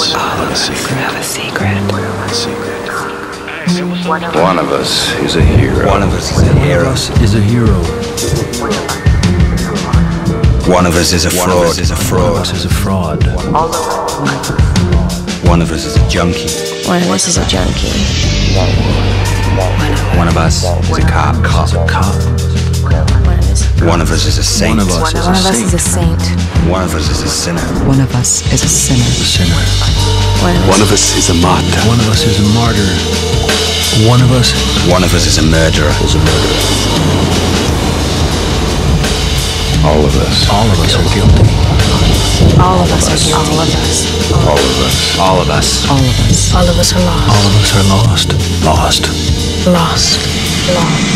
us have a secret. Have a secret. One of us is a hero. One of us is a hero. is a hero. One of us is a fraud. One of us is a fraud. Is a fraud. One of us is a junkie. One of us is a junkie. One of us is a cop. Cop. Cop. One of us. One of us is a saint. One of us is One a of us is a saint. saint. One of us is a sinner. One of us is a sinner. A sinner. One of One us. of us is a martyr. One of us is a martyr. One of us One of us is a murderer. is a murderer. All of us. All of us are guilty. All of us are guilty. All of us. All of us. All of us. All of us. All of us are All of us are lost. Lost. Lost. Lost.